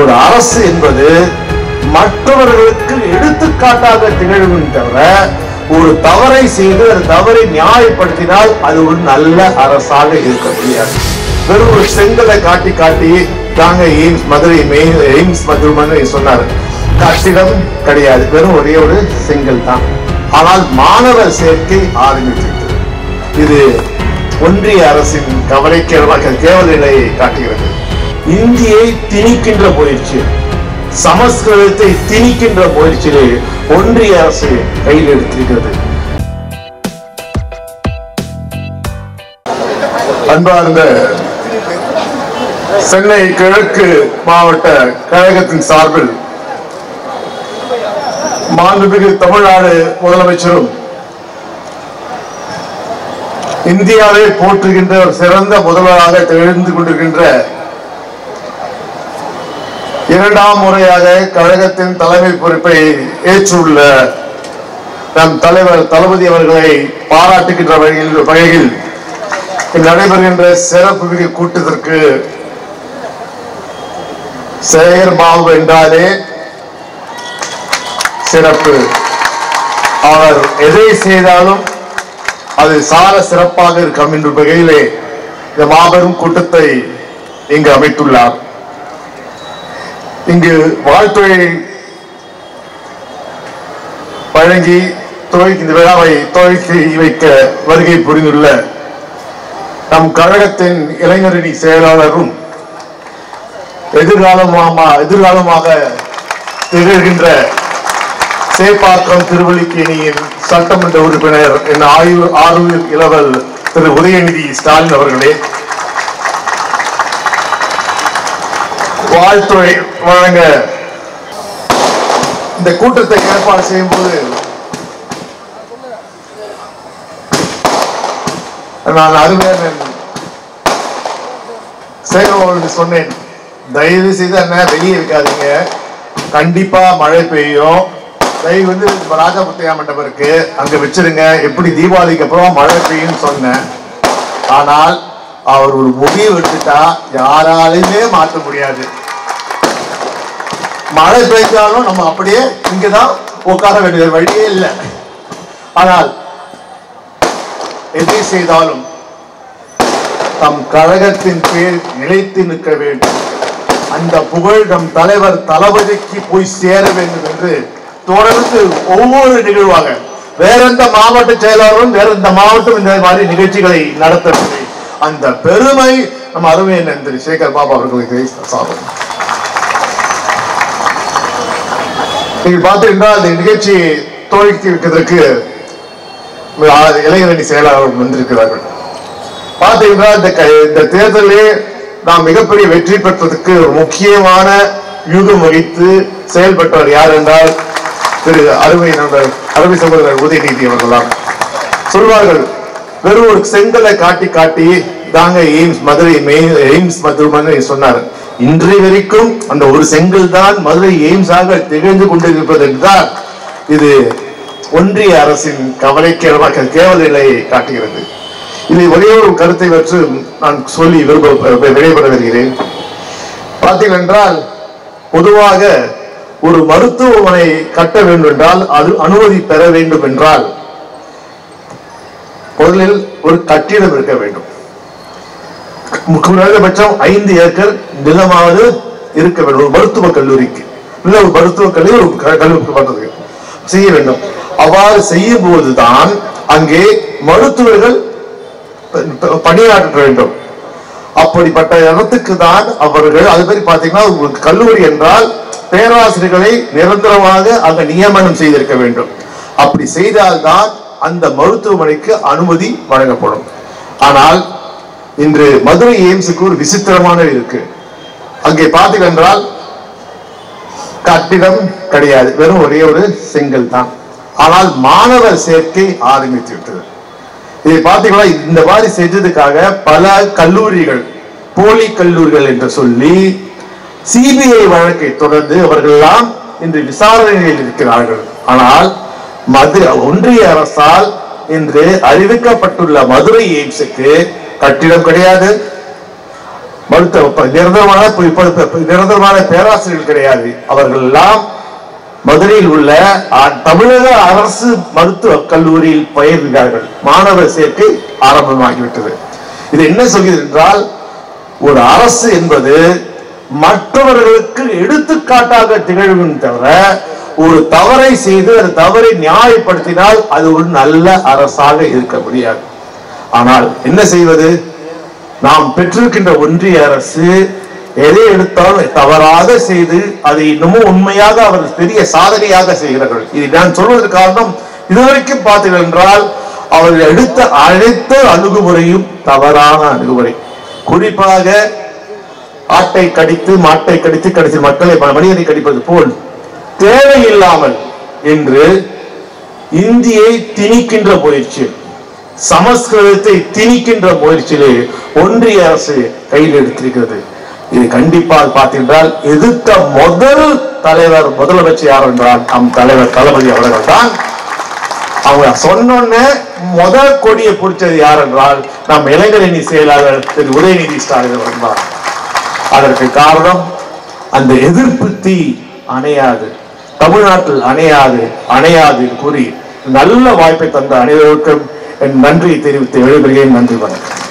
ஒரு அரசு என்பது மற்றவர்களுக்கு எடுத்துக்காட்டாக திகழும் தவிர ஒரு தவறை செய்து அந்த தவறை நியாயப்படுத்தினால் அது ஒரு நல்ல அரசாக இருக்க முடியாது. வெறும் ஒரு செங்கலை காட்டி காட்டி தாங்க AIIMS Madurai main AIIMS Madurai சொன்னார். கட்டிடம் கிடையாது. வெறும் ஒரே ஒரு செங்கல் தான். ஆனால் மாணவர் சேர்க்கை ஆரம்பித்திருக்கிறது இது ஒன்றிய அரசின் கவலைக்கிடமாக கேவல நிலையை காட்டுகிறது. இந்தியை திணிக்கின்ற முயற்சி. சமஸ்கிருதத்தை திணிக்கின்ற முயற்சியிலே ஒன்றிய அரசு கையில் எடுத்திருக்கிறது. அன்பார்ந்த சென்னை கிழக்கு மாவட்ட கழகத்தின் சார்பில் மாண்புமிகு தமிழ்நாடு முதலமைச்சரும் இந்தியாவை போற்றுகின்ற ஒரு சிறந்த முதல்வராக திகழ்ந்து கொண்டிருக்கின்ற இரண்டாம் முறையாக கழகத்தின் தலைமை பொறுப்பை ஏற்றுள்ள நம் தலைவர் தளபதி அவர்களை பாராட்டுகின்ற வகையில் வகையில் நடைபெறுகின்ற சிறப்பு மிகு கூட்டத்திற்கு சேகர் பாபு என்றாலே சிறப்பு. அவர் எதை செய்தாலும் அது சார சிறப்பாக இருக்கும் என்ற வகையிலே இந்த மாபெரும் கூட்டத்தை இங்கு அமைத்துள்ளார். இங்கு வாழ்த்துறை வழங்கி துவக்கி இந்த விழாவை துவக்கி வைக்க வருகை புரிந்துள்ள நம் கழகத்தின் இளைஞரணி செயலாளரும் எதிர்காலமாக எதிர்காலமாக திகழ்கின்ற சேப்பாக்கம் திருவள்ளிக்கேணியின் சட்டமன்ற உறுப்பினர் என் ஆய்வு ஆர்வல் இளவல் திரு உதயநிதி ஸ்டாலின் அவர்களே. வாழ்த்துறை வழங்க. இந்த கூட்டத்தை ஏற்பாடு செய்யும் போது நான் அருமையான சேகரவர்களுக்கு சொன்னேன். தயவு செய்து அண்ணா வெளியே இருக்காதீங்க. கண்டிப்பா மழை பெய்யும். தயவு வந்து ராஜாபுத்தையா மண்டபம் இருக்கு. அங்க வச்சிருங்க. எப்படி தீபாவளிக்கு அப்புறம் மழை பெய்யும்னு சொன்னேன். ஆனால் அவர் ஒரு முடிவு எடுத்துட்டா யாராலையுமே மாற்ற முடியாது. மழை பெய்தாலும் நம்ம அப்படியே இங்கதான் உட்கார வேண்டிய வழியே இல்லை. ஆனால் எதை செய்தாலும் தம் கழகத்தின் பேர் நிலைத்து நிற்க வேண்டும். அந்த புகழ் நம் தலைவர் தளபதிக்கு போய் சேர வேண்டும் என்று தொடர்ந்து ஒவ்வொரு நிகழ்வாக வேற எந்த மாவட்ட செயலாளரும் வேற எந்த மாவட்டம் இந்த மாதிரி நிகழ்ச்சிகளை நடத்தவில்லை. அந்த பெருமை நம்ம அருமை திரு சேகர் பாபா அவர்களுக்கு சாதம் நீங்க பார்த்தீங்கன்னா இந்த நிகழ்ச்சி துவக்கி இருக்கிறதுக்கு இளைஞரணி செயலாளர் வந்திருக்கிறார்கள். பார்த்தீங்கன்னா இந்த க- இந்த தேர்தலிலே நாம் மிகப்பெரிய வெற்றி பெற்றதுக்கு ஒரு முக்கியமான யூகம் வகித்து செயல்பட்டவர் யார் என்றால் திரு அருமை நண்பர் அருமை சகோதரர் உதயநிதி அவர்கள்தான் சொல்வார்கள் வெறும் ஒரு செங்கலை காட்டி காட்டி தாங்க AIIMS Madurai main AIIMS Madurai சொன்னார். இன்றைய வரைக்கும் அந்த ஒரு செங்கல் தான் மதுரை எய்ம்ஸாக திகழ்ந்து கொண்டிருப்பதென்றால் இது ஒன்றிய அரசின் கவலைக்கிடமாக கேவல நிலையை காட்டுகிறது. இதை ஒரே ஒரு கருத்தை வச்சு நான் சொல்லி விரும்ப விடைபெற வருகிறேன். பார்த்தீங்கன்றால் பொதுவாக ஒரு மருத்துவமனை கட்ட வேண்டும் என்றால் அது அனுமதி பெற வேண்டும் என்றால் முதலில் ஒரு கட்டிடம் இருக்க வேண்டும். குறைந்தபட்சம் ஐந்து ஏக்கர் நிலமாவது இருக்க வேண்டும். ஒரு மருத்துவக் கல்லூரிக்கு. இல்ல ஒரு மருத்துவக் கல்லூரி ஒரு க- கல்லூரிக்கு பண்றதுக்கு செய்ய வேண்டும். அவ்வாறு செய்யும் போதுதான் அங்கே மருத்துவர்கள் பணியாற்ற வேண்டும். அப்படிப்பட்ட இடத்துக்கு தான் அவர்கள் அது மாதிரி பார்த்தீங்கன்னா ஒரு கல்லூரி என்றால் பேராசிரியர்களை நிரந்தரமாக அங்க நியமனம் செய்திருக்க வேண்டும். அப்படி செய்தால்தான் அந்த மருத்துவமனைக்கு அனுமதி வழங்கப்படும். ஆனால் இன்று மதுரை எய்ம்ஸுக்கு ஒரு விசித்திரமான இருக்கு. அங்கே பார்த்தீர்கள் என்றால் கட்டிடம் கிடையாது. வெறும் ஒரே ஒரு செங்கல் தான். ஆனால் மாணவர் சேர்க்கை ஆரம்பித்து விட்டது. இதை பார்த்தீங்களா? இந்த மாதிரி செஞ்சதுக்காக பல கல்லூரிகள் போலி கல்லூரிகள் என்று சொல்லி சிபிஐ வழக்கை தொடர்ந்து அவர்கள் எல்லாம் இன்று விசாரணையில் இருக்கிறார்கள். ஆனால் மது ஒன்றிய அரசால் இன்று அறிவிக்கப்பட்டுள்ள மதுரை எய்ம்ஸுக்கு கட்டிடம் கிடையாது. மருத்துவ நிரந்தரமான நிரந்தரமான பேராசிரியர்கள் கிடையாது. அவர்கள் எல்லாம் மதுரையில் உள்ள அ- தமிழக அரசு மருத்துவக் கல்லூரியில் பயிர்கிறார்கள் மாணவர் சேர்க்கை ஆரம்பமாகிவிட்டது. இது என்ன சொல்கிறது என்றால் ஒரு அரசு என்பது மற்றவர்களுக்கு எடுத்துக்காட்டாக திகழும் தவிர ஒரு தவறை செய்து அந்த தவறை நியாயப்படுத்தினால் அது ஒரு நல்ல அரசாக இருக்க முடியாது. ஆனால் என்ன செய்வது? நாம் பெற்றிருக்கின்ற ஒன்றிய அரசு எதை எடுத்தாலும் தவறாக செய்து அதை இன்னமும் உண்மையாக அவர்கள் பெரிய சாதனையாக செய்கிறார்கள். இதை நான் சொல்வதற்கு காரணம் இதுவரைக்கும் பார்த்தீர்கள் என்றால் அவர்கள் எடுத்த அனைத்த அணுகுமுறையும் தவறான அணுகுமுறை. குறிப்பாக ஆட்டை கடித்து மாட்டை கடித்து கடித்து மக்களை மனிதனை கடிப்பது போல் தேவையில்லாமல் என்று இந்தியை திணிக்கின்ற முயற்சி. சமஸ்கிருதத்தை திணிக்கின்ற முயற்சியிலே ஒன்றிய அரசு கையில் எடுத்திருக்கிறது. இது கண்டிப்பாக பார்த்தீர்கள் எதிர்த்த முதல் தலைவர் முதலமைச்சர் யார் என்றால் நம் தலைவர் தளபதி அவர்கள் தான். அவங்க சொன்னோன்னே முதல் கொடியை பிடிச்சது யார் என்றால் நம் இளைஞரணி செயலாளர் திரு உதயநிதி ஸ்டாலின் வந்தார் அதற்கு காரணம் அந்த எதிர்ப்பு தீ அணையாது. தமிழ்நாட்டில் அணையாது அணையாது கூறி நல்ல வாய்ப்பை தந்த அனைவருக்கும் என் நன்றியை தெரிவித்து எழுதுகிறேன் நன்றி வணக்கம்.